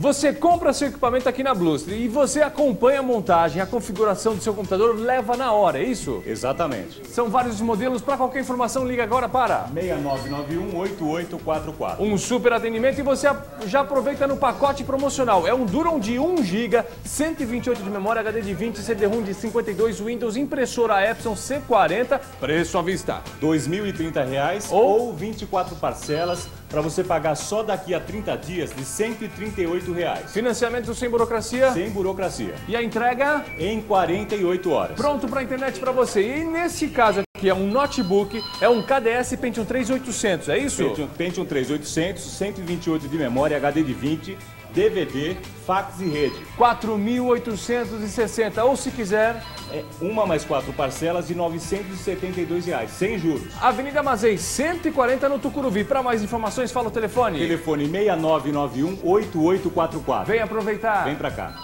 Você compra seu equipamento aqui na Blustre e você acompanha a montagem, a configuração do seu computador, leva na hora, é isso? Exatamente. São vários modelos. Para qualquer informação, liga agora para 6991-8844. um super atendimento e você já aproveita no pacote promocional. É um Duron de 1 GB, 128 de memória, HD de 20, CD-ROM de 52, Windows, impressora Epson C40, preço à vista. 2.030 reais Ou- ou 24 parcelas para você pagar só daqui a 30 dias de 138 reais. Financiamento sem burocracia Sem burocracia. e a entrega Em 48 horas. pronto para a internet para você. E nesse caso aqui é um notebook, é um KDS Pentium 3800, é isso? Pentium, Pentium 3800, 128 de memória, HD de 20, DVD, fax e rede. 4.860 ou se quiser, É uma mais quatro parcelas de 972 reais, sem juros. Avenida Mazei 140 no Tucuruvi. Para mais informações, fala o telefone. Telefone 6991 8844. Vem aproveitar. Vem pra cá.